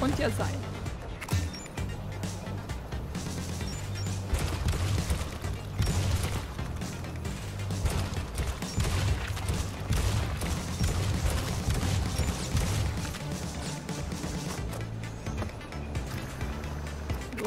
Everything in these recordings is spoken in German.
Ja sein. So.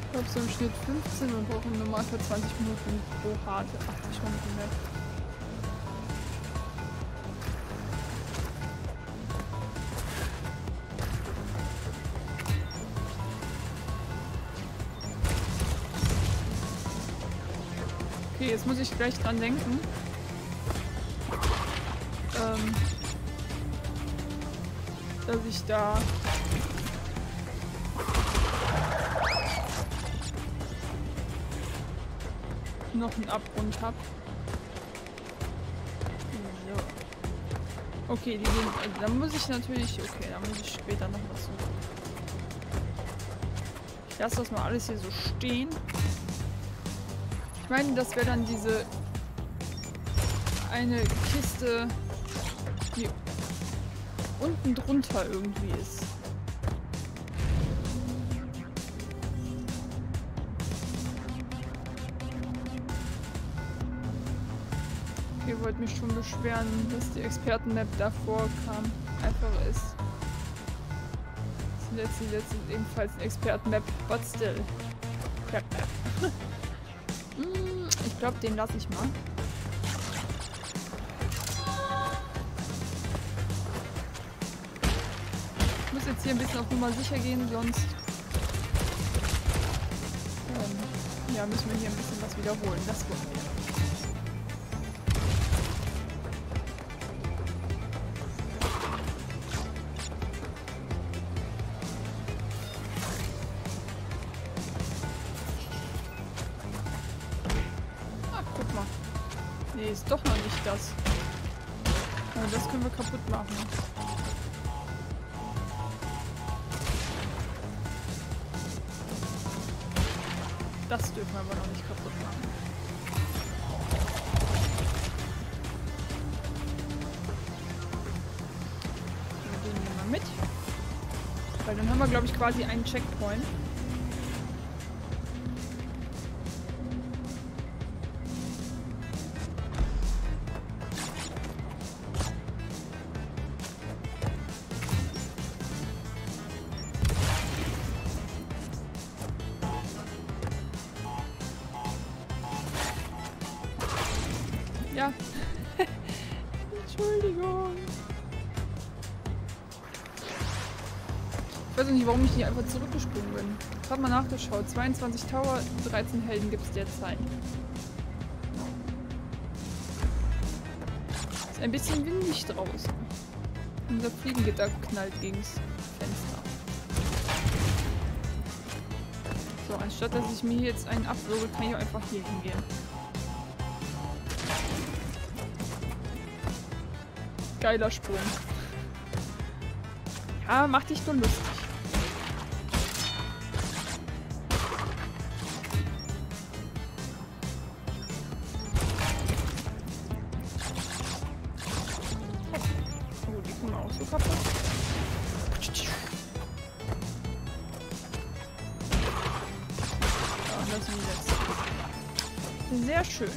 Ich glaube so im Schnitt 15 und brauchen normal für 20 Minuten pro harte 80 Minuten mehr. Okay, jetzt muss ich gleich dran denken. Ähm, dass ich da noch einen Abgrund habe. So. Okay, die gehen. Also, dann muss ich natürlich. Okay, dann muss ich später noch was suchen. Ich lasse das mal alles hier so stehen. Ich meine, das wäre dann diese eine Kiste, die unten drunter irgendwie ist. Ihr wollt mich schon beschweren, dass die Experten-Map davor kam. Einfach ist. Das die letzte ebenfalls eine Experten-Map, but still. Crap Map. Hm, ich glaube, den lasse ich mal. Ich muss jetzt hier ein bisschen auf Nummer sicher gehen, sonst ähm, ja, müssen wir hier ein bisschen was wiederholen. Das wollen wir. Das dürfen wir aber noch nicht kaputt machen. Wir gehen hier mal mit. Weil dann haben wir, glaube ich, quasi einen Checkpoint. Warum ich nicht einfach zurückgesprungen bin. Ich hab mal nachgeschaut. 22 Tower, 13 Helden gibt es derzeit. Ist ein bisschen windig draußen. Unser Fliegengitter knallt gegens Fenster. So, anstatt dass ich mir jetzt einen abwürge, kann ich auch einfach hier hingehen. Geiler Sprung. Ja, mach dich nur lustig. Oh, die auch so kaputt. Ja, das letzten. Sehr schön.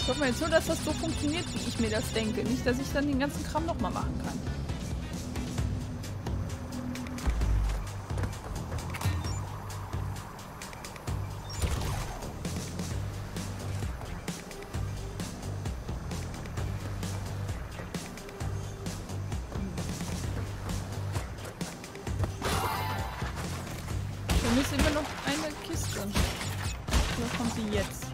Ich hoffe jetzt nur, dass das so funktioniert, wie ich mir das denke. Nicht, dass ich dann den ganzen Kram nochmal machen kann. Ist immer noch eine Kiste. Wo kommt sie jetzt?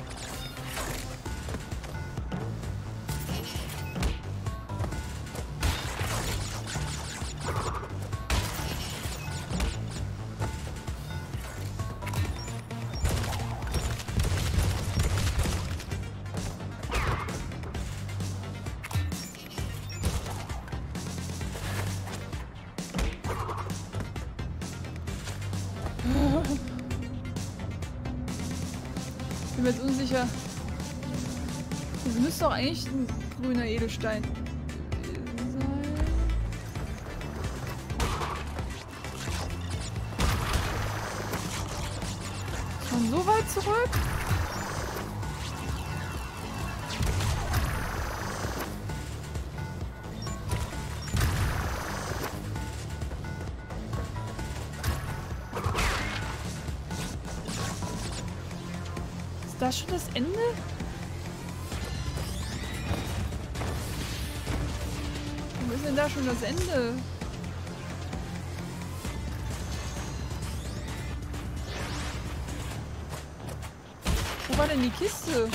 Mir jetzt unsicher, Das müsste doch eigentlich ein grüner Edelstein sein. Schon so weit zurück? Das schon das Ende? Wo ist denn da schon das Ende? Wo war denn die Kiste?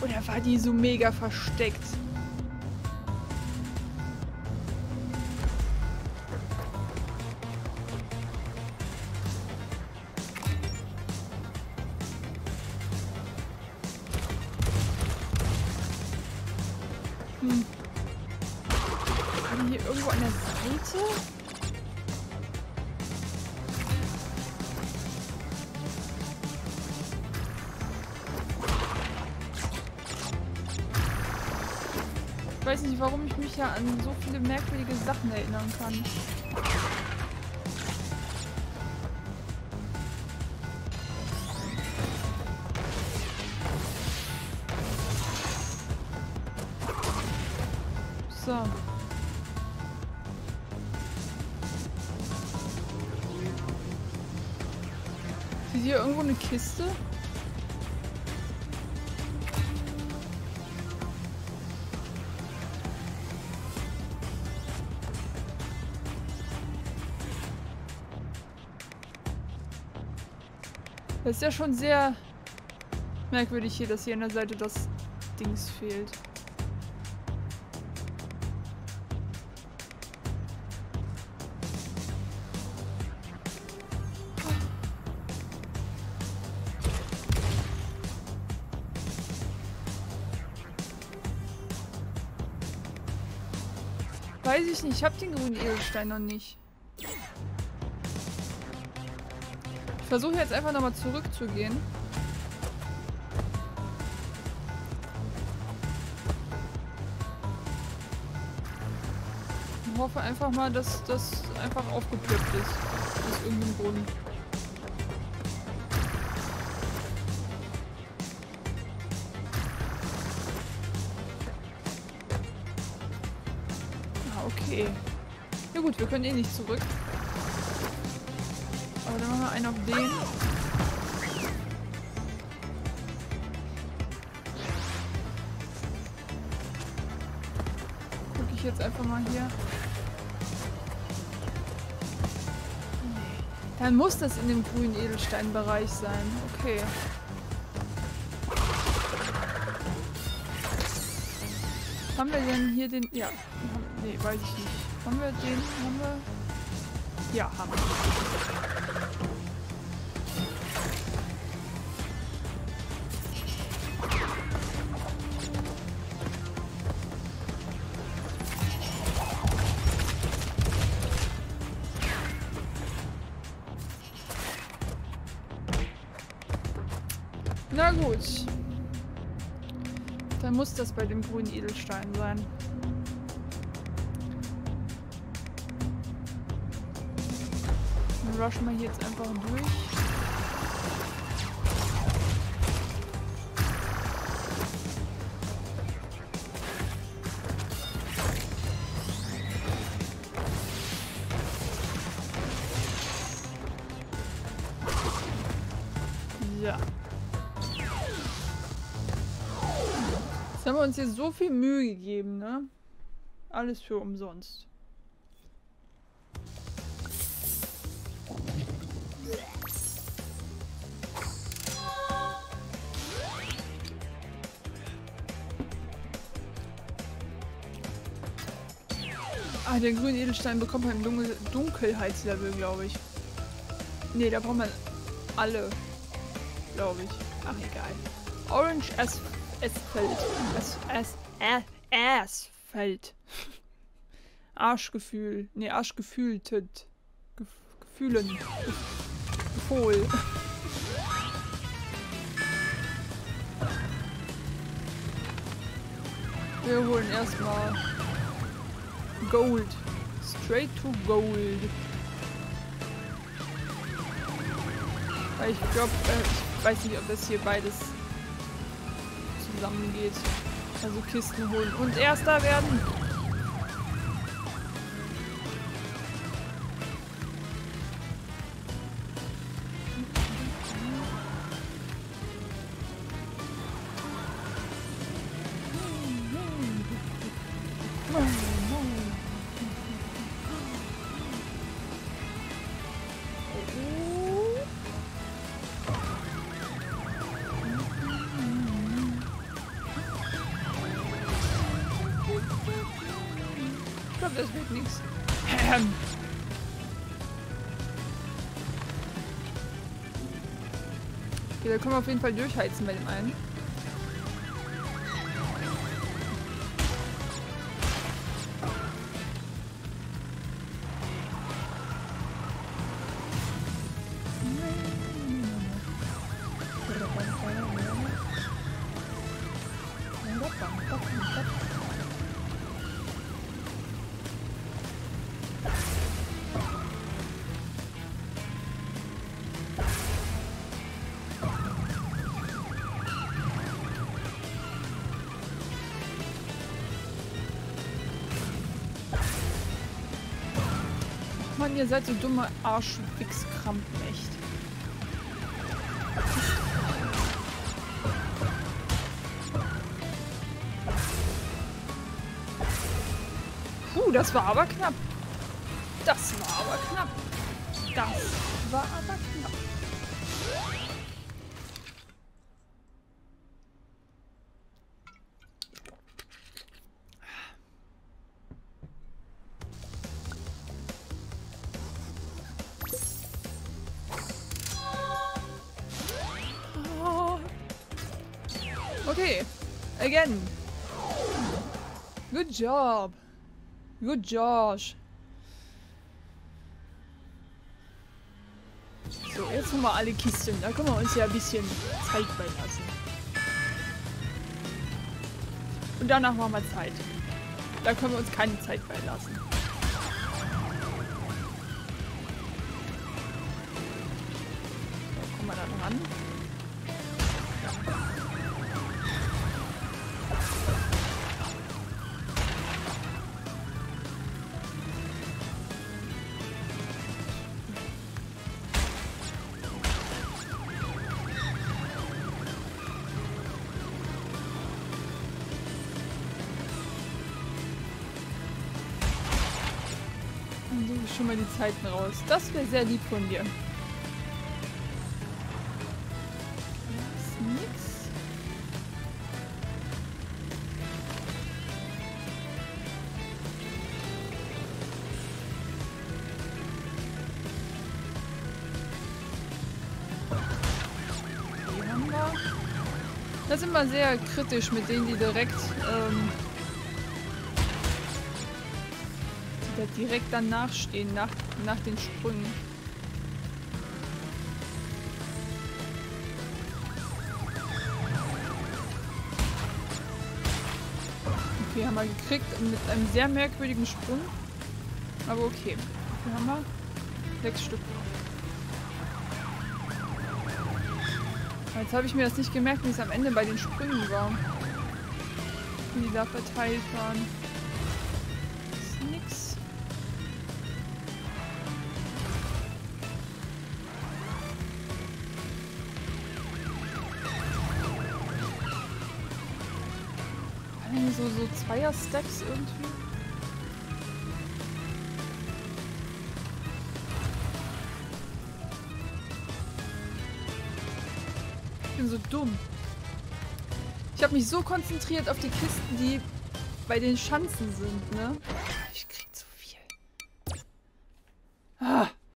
Oder war die so mega versteckt? Hm. Die hier irgendwo an der Seite? Weiß nicht, warum ich mich ja an so viele merkwürdige Sachen erinnern kann. So. Ist hier irgendwo eine Kiste? Das ist ja schon sehr merkwürdig hier, dass hier an der Seite das Dings fehlt. Weiß ich nicht, ich habe den grünen Edelstein noch nicht. Ich versuche jetzt einfach nochmal zurückzugehen. Ich hoffe einfach mal, dass das einfach aufgeplöppt ist. Aus irgendeinem Grund. Ah, okay. Ja gut, wir können eh nicht zurück. Einen auf den. Gucke ich jetzt einfach mal hier. Dann muss das in dem grünen Edelsteinbereich sein. Okay. Haben wir denn hier den... Ja. Nee, weiß ich nicht. Haben wir den... Haben wir... Ja, haben wir. Na gut. Dann muss das bei dem grünen Edelstein sein. Dann rushen wir hier jetzt einfach durch. haben uns hier so viel Mühe gegeben, ne? Alles für umsonst. Ah, den grünen Edelstein bekommt halt man im Dunkel Dunkelheitslevel, glaube ich. Ne, da braucht man alle, glaube ich. Ach, egal. Orange as Asphalt. As As As Asphalt. Arschgefühl. Ne, Arschgefühltet. Ge Gefühlen. Ge Gefohl. Wir holen erstmal Gold. Straight to Gold. Weil ich glaube, äh, ich weiß nicht, ob das hier beides zusammengeht. Also Kisten holen und Erster werden. Wird nichts. Ähm. Okay, da können wir auf jeden Fall durchheizen bei dem einen. Ihr seid so dumme Arschwichskrampen, echt. Puh, das war aber knapp. Das war aber knapp. Das war aber knapp. Good job. Good Josh. So, jetzt haben wir alle Kisten. Da können wir uns ja ein bisschen Zeit bei lassen. Und danach machen wir Zeit. Da können wir uns keine Zeit bei lassen. So, kommen wir da noch schon mal die Zeiten raus. Das wäre sehr lieb von dir. Die haben wir. Sehr kritisch mit denen, die direkt ähm, direkt danach stehen, nach, nach den Sprüngen. Okay, haben wir gekriegt mit einem sehr merkwürdigen Sprung. Aber okay. Wie haben wir? Sechs Stück. Jetzt habe ich mir das nicht gemerkt, wie es am Ende bei den Sprüngen war. Wie die da verteilt waren. Waren So, so Zweier-Stacks irgendwie. Ich bin so dumm. Ich habe mich so konzentriert auf die Kisten, die bei den Schanzen sind, ne?